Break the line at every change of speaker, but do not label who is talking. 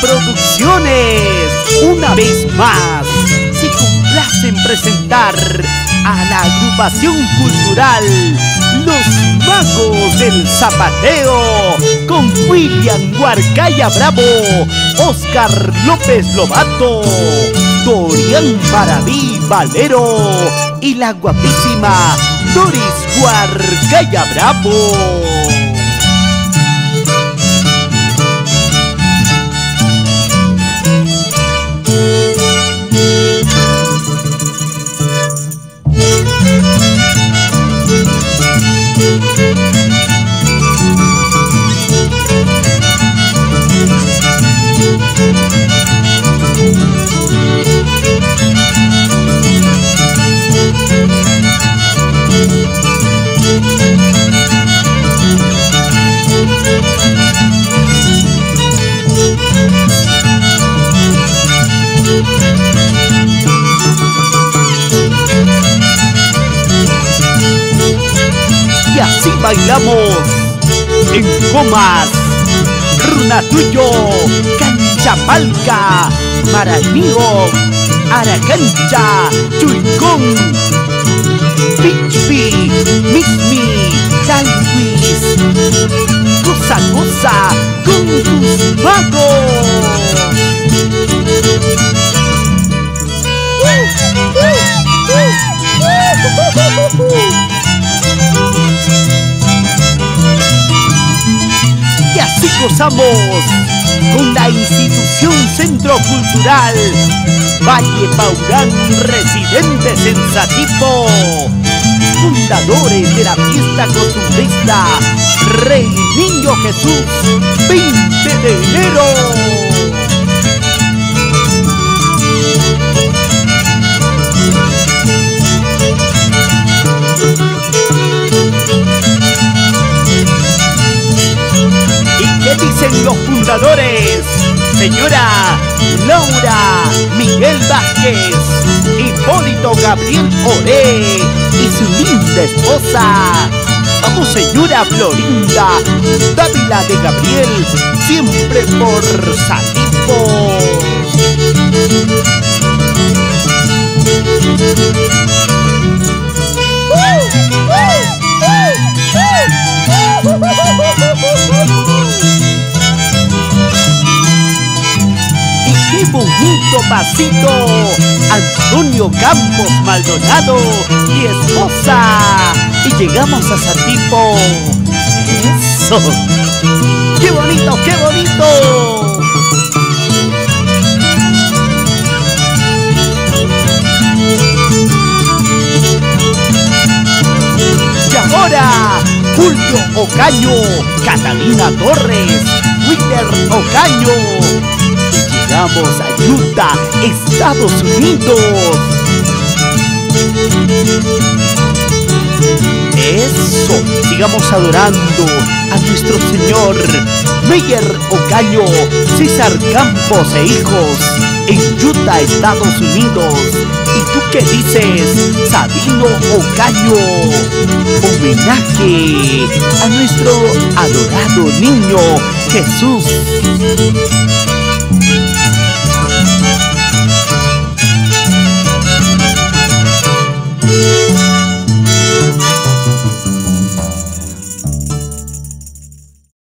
Producciones, una vez más, se complace en presentar a la agrupación cultural Los Magos del Zapateo con William Guarcaya Bravo, Oscar López Lobato, Dorian Paraví Valero y la guapísima Doris Guarcaya Bravo. Así bailamos en Comas, Runatuyo, Canchapalca, Maranío, Aracancha, Chuicón, Pichpi, Mismi, Chalhuis, Cosa Cosa, con tus magos. Gozamos con la institución Centro Cultural Valle Paurán Residentes en Satipo, fundadores de la fiesta costumbrista Rey Niño Jesús 20 de enero. Dicen los fundadores? Señora Laura Miguel Vázquez, Hipólito Gabriel Oré y su linda esposa. Vamos, señora Florinda Dávila de Gabriel, siempre por Satipo. Pasito, Antonio Campos Maldonado y esposa. Y llegamos a Satipo. Eso. ¡Qué bonito, qué bonito! Y ahora, Julio Ocaño, Catalina Torres, Willer Ocaño. Y llegamos a Utah, Estados Unidos. Eso, sigamos adorando a nuestro Señor. Meyer Ocaño, César Campos e hijos, en Utah, Estados Unidos. ¿Y tú qué dices, Sabino Ocaño? Homenaje a nuestro adorado niño Jesús.